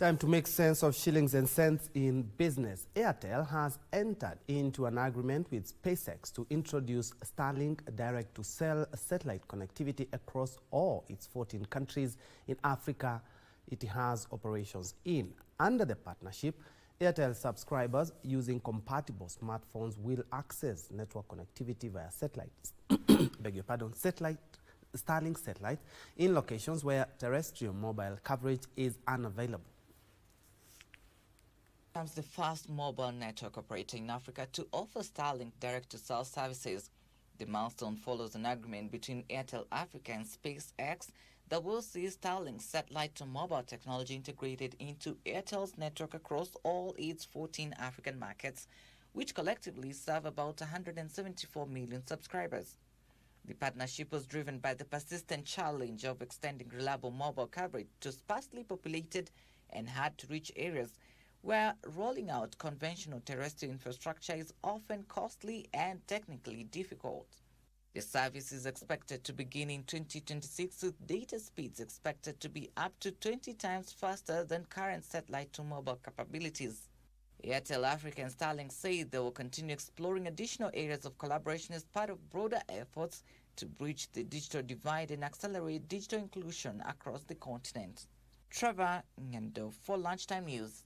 Time to make sense of shillings and cents in business. Airtel has entered into an agreement with SpaceX to introduce Starlink direct-to-cell satellite connectivity across all its 14 countries in Africa it has operations in. Under the partnership, Airtel subscribers using compatible smartphones will access network connectivity via satellite, beg your pardon, satellite Starlink satellite in locations where terrestrial mobile coverage is unavailable becomes the first mobile network operator in Africa to offer Starlink direct-to-cell services. The milestone follows an agreement between Airtel Africa and SpaceX that will see Starlink satellite-to-mobile technology integrated into Airtel's network across all its 14 African markets, which collectively serve about 174 million subscribers. The partnership was driven by the persistent challenge of extending reliable mobile coverage to sparsely populated and hard-to-reach areas where rolling out conventional terrestrial infrastructure is often costly and technically difficult. The service is expected to begin in 2026 with data speeds expected to be up to 20 times faster than current satellite-to-mobile capabilities. Airtel Africa and Starlink say they will continue exploring additional areas of collaboration as part of broader efforts to bridge the digital divide and accelerate digital inclusion across the continent. Trevor Ngando for Lunchtime News.